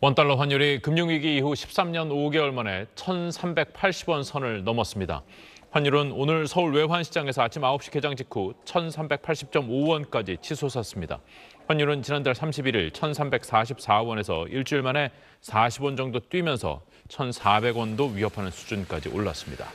원달러 환율이 금융위기 이후 13년 5개월 만에 1,380원 선을 넘었습니다. 환율은 오늘 서울 외환시장에서 아침 9시 개장 직후 1,380.5원까지 치솟았습니다. 환율은 지난달 31일 1,344원에서 일주일 만에 40원 정도 뛰면서 1,400원도 위협하는 수준까지 올랐습니다.